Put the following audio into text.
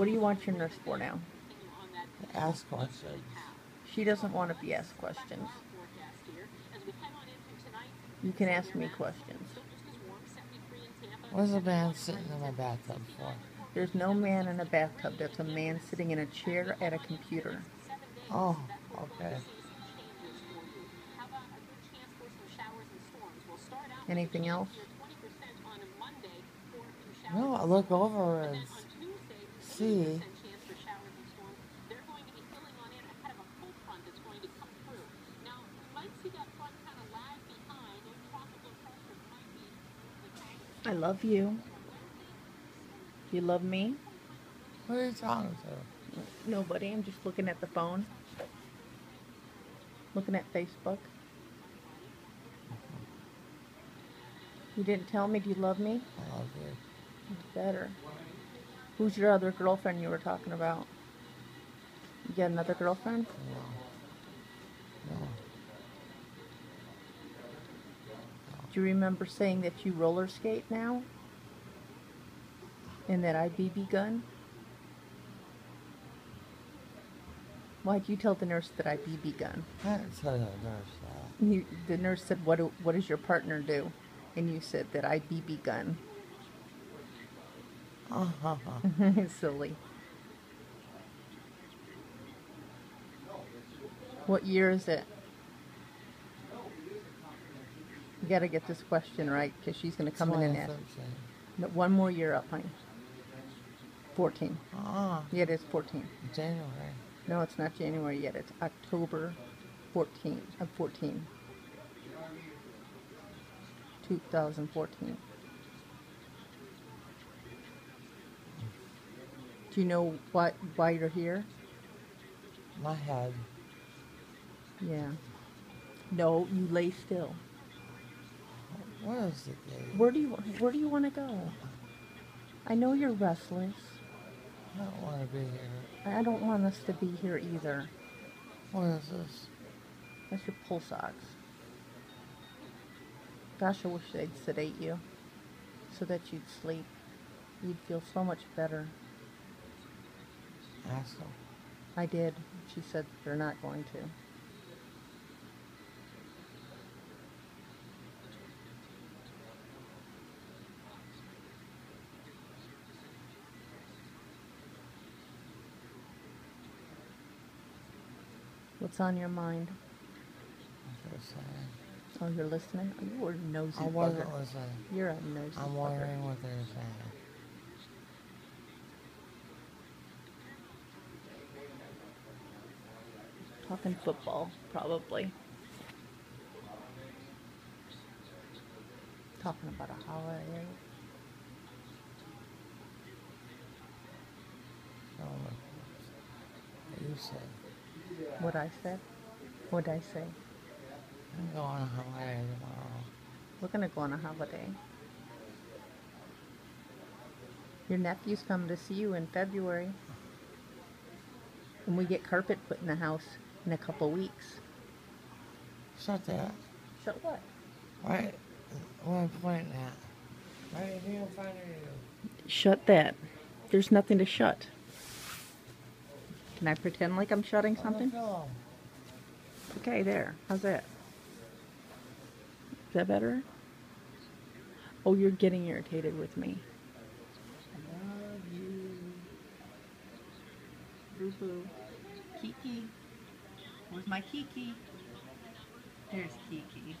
What do you want your nurse for now? Ask questions. She doesn't want to be asked questions. You can ask me questions. What's a man sitting in my bathtub for? There's no man in a bathtub. That's a man sitting in a chair at a computer. Oh, okay. Anything else? No, I look over and see. I love you. You love me? Who are you talking to? Nobody. I'm just looking at the phone. Looking at Facebook. You didn't tell me. Do you love me? I love you. You better. Who's your other girlfriend you were talking about? You got another girlfriend? No. No. Do you remember saying that you roller skate now? And that I BB gun? Why'd you tell the nurse that I BB gun? I didn't tell the nurse that. You, the nurse said, what, do, what does your partner do? And you said that I BB gun. Uh-huh. Silly. What year is it? You gotta get this question right, because she's gonna come in and ask. 2013. No, one more year up, honey. 14. Ah, Yeah, it is 14. January. No, it's not January yet. It's October 14. Of 14. 2014. Do you know why why you're here? My head. Yeah. No, you lay still. What is the date? Where do you Where do you want to go? I know you're restless. I don't want to be here. I don't want us to be here either. What is this? That's your pulse ox. Gosh, I wish they'd sedate you so that you'd sleep. You'd feel so much better. Ask them. I did. She said they're not going to. What's on your mind? That's what I'm. Oh, you're listening? You were a nosy I wasn't bugger. listening. You're a nosy I'm bugger. wondering what they're saying. Talking football, probably. Talking about a holiday. So, what you said. What I said? What I say? I'm going on a holiday tomorrow. We're gonna go on a holiday. Your nephew's coming to see you in February. And we get carpet put in the house in a couple weeks. Shut that. Shut what? Right. What I'm pointing at. Here in front of you. Shut that. There's nothing to shut. Can I pretend like I'm shutting the something? Okay, there. How's that? Is that better? Oh, you're getting irritated with me. I Love you. Boo boo. Kiki. Where's my Kiki? There's Kiki.